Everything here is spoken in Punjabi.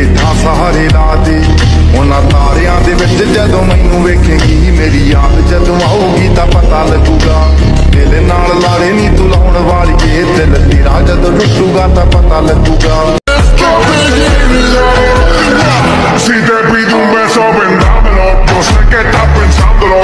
ਹੇਠਾਂ ਸਹਾਰੇ ਲਾ ਦੇ। ਉਹਨਾਂ ਤਾਰਿਆਂ ਦੇ ਵਿੱਚ ਜਦੋਂ ਮੈਨੂੰ ਵੇਖੇਂਗੀ ਮੇਰੀ ਯਾਦ ਜਦੋਂ ਆਊਗੀ ਤਾਂ ਪਤਾ ਲੱਗੂਗਾ। ਦਿਲ ਨਾਲ ਲਾੜੇ ਨਹੀਂ ਤੂੰ ਲਾਉਣ ਵਾਲੀਏ ਦਿਲ ਤੇਰਾ ਜਦੋਂ ਟੁੱਟੂਗਾ ਤਾਂ ਪਤਾ ਲੱਗੂਗਾ। See that beat, un beso vendámelo Yo sé que estás pensándolo